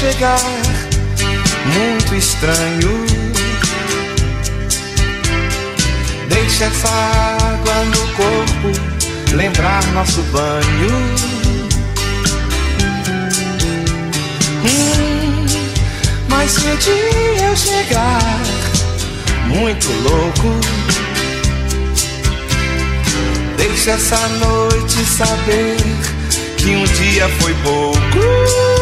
chegar muito estranho. Deixa essa água no corpo lembrar nosso banho. Hum, mas se um dia eu chegar muito louco, deixa essa noite saber que um dia foi pouco.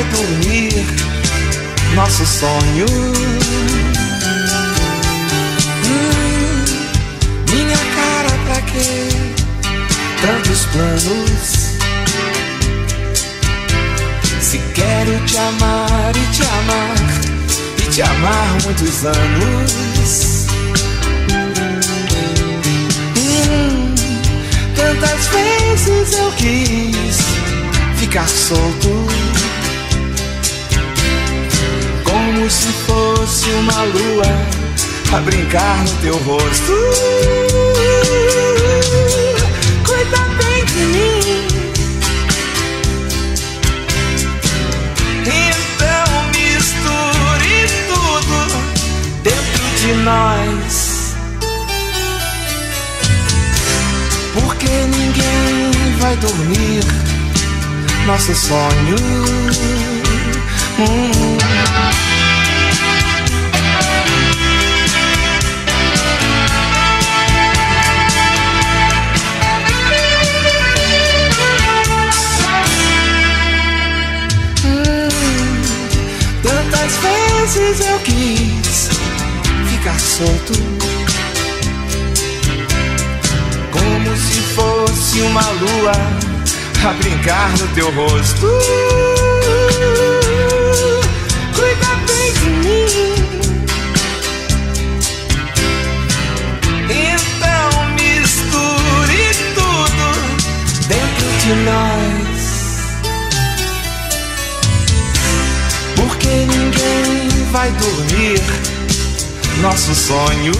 Vai dormir nosso sonho. Hum, minha cara, pra quê? Tantos planos. Se quero te amar e te amar e te amar muitos anos. Hum, tantas vezes eu quis ficar solto, se fosse uma lua a brincar no teu rosto. Cuida bem de mim. Então misture tudo dentro de nós. Porque ninguém vai dormir nosso sonho. Vezes eu quis ficar solto, como se fosse uma lua a brincar no teu rosto. Cuida bem de mim. Então misture tudo dentro de nós. Porque ninguém vai dormir nosso sonho.